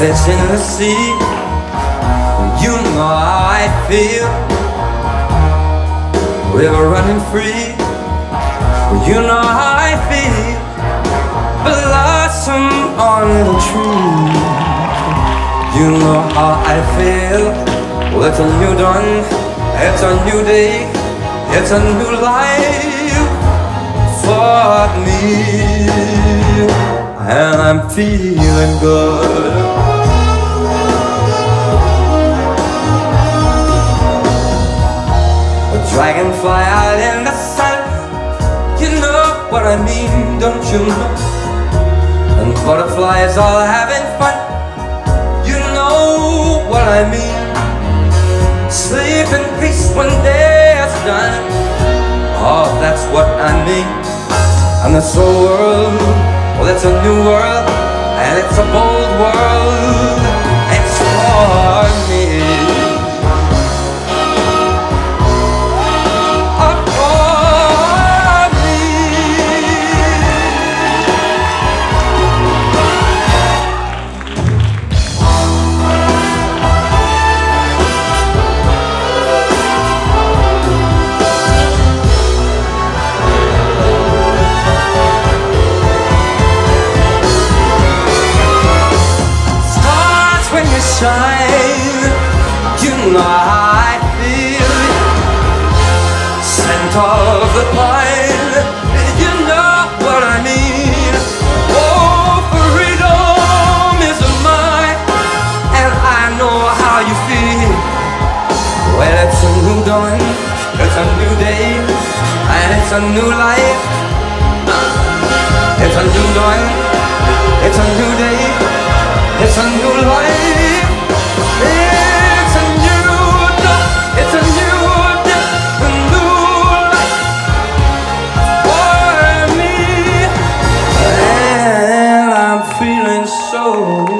Fish in the sea. You know how I feel. River running free. You know how I feel. Blossom on the tree You know how I feel. Well, It's a new dawn. It's a new day. It's a new life For me. And I'm feeling good Dragonfly out in the sun. You know what I mean, don't you know? And butterflies all having fun. You know what I mean. Sleep in peace when day is done Oh, that's what I mean. And this whole world, well it's a new world And it's a bold world. It's for Scent of the pine You know what I mean. Oh, freedom is mine. And I know how you feel. Well, it's a new dawn. It's a new day. And it's a new life. It's a new dawn. It's a new day. It's a new life feeling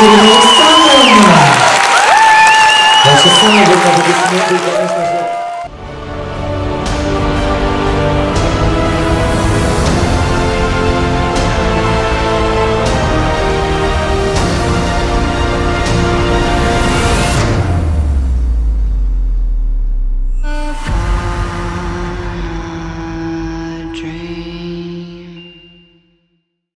Terima kasih. Dan sesama berkata di